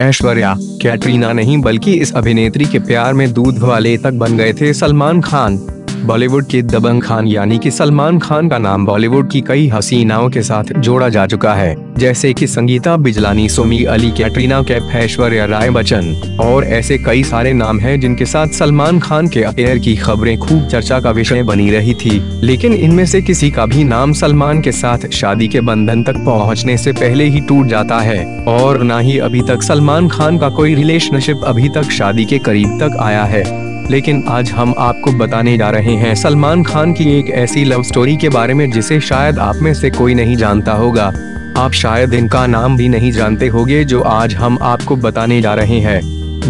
ऐश्वर्या, कैटरीना नहीं, बल्कि इस अभिनेत्री के प्यार में दूध वाले तक बन गए थे सलमान खान। बॉलीवुड के दबंग खान यानी कि सलमान खान का नाम बॉलीवुड की कई हसीनाओं के साथ जोड़ा जा चुका है। जैसे कि संगीता बिजलानी, सोमी अली, कैटरीना कैफ, ऐश्वर्या राय बच्चन और ऐसे कई सारे नाम हैं जिनके साथ सलमान खान के अफेयर की खबरें खूब चर्चा का विषय बनी रही थी। लेकिन इनमें से किसी का भी नाम सलमान के साथ शादी के बंधन तक पहुँचने से पहले ही टूट जाता है और न ही अभी तक सलमान खान का कोई रिलेशनशिप अभी तक शादी के करीब तक आया है। लेकिन आज हम आपको बताने जा रहे हैं सलमान खान की एक ऐसी लव स्टोरी के बारे में जिसे शायद आप में से कोई नहीं जानता होगा। आप शायद इनका नाम भी नहीं जानते होंगे जो आज हम आपको बताने जा रहे हैं।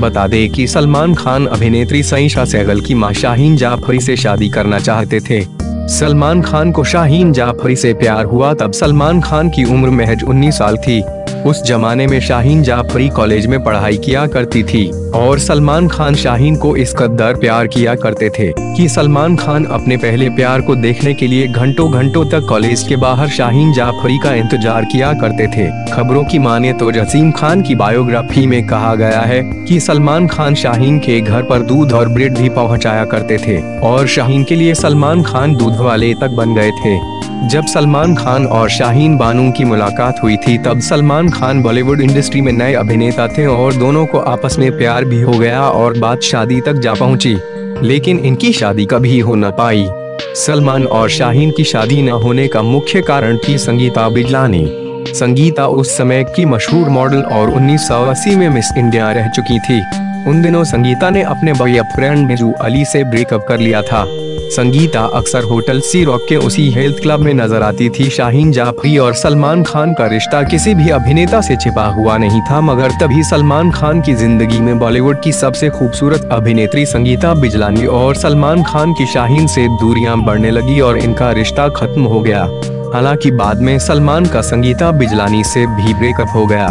बता दें कि सलमान खान अभिनेत्री सईशा सहगल की माँ शाहीन जाफरी से शादी करना चाहते थे। सलमान खान को शाहीन जाफरी से प्यार हुआ तब सलमान खान की उम्र महज 19 साल थी। उस जमाने में शाहीन जाफरी कॉलेज में पढ़ाई किया करती थी और सलमान खान शाहीन को इस कदर प्यार किया करते थे। कि सलमान खान अपने पहले प्यार को देखने के लिए घंटों घंटों तक कॉलेज के बाहर शाहीन जाफरी का इंतज़ार किया करते थे। खबरों की माने तो जसीम खान की बायोग्राफी में कहा गया है कि सलमान खान शाहीन के घर पर दूध और ब्रेड भी पहुँचाया करते थे और शाहीन के लिए सलमान खान दूध वाले तक बन गए थे। जब सलमान खान और शाहीन बानू की मुलाकात हुई थी, तब सलमान खान बॉलीवुड इंडस्ट्री में नए अभिनेता थे और दोनों को आपस में प्यार भी हो गया और बात शादी तक जा पहुँची। लेकिन इनकी शादी कभी हो न पाई। सलमान और शाहीन की शादी न होने का मुख्य कारण थी संगीता बिजलानी। संगीता उस समय की मशहूर मॉडल और 1980 में मिस इंडिया रह चुकी थी। उन दिनों संगीता ने अपने बॉयफ्रेंड मिजू अली से ब्रेकअप कर लिया था। संगीता अक्सर होटल सी रॉक के उसी हेल्थ क्लब में नज़र आती थी। शाहीन जाफरी और सलमान खान का रिश्ता किसी भी अभिनेता से छिपा हुआ नहीं था, मगर तभी सलमान खान की ज़िंदगी में बॉलीवुड की सबसे खूबसूरत अभिनेत्री संगीता बिजलानी और सलमान खान की शाहीन से दूरियाँ बढ़ने लगी और इनका रिश्ता खत्म हो गया। हालाँकि बाद में सलमान का संगीता बिजलानी से भी ब्रेकअप हो गया।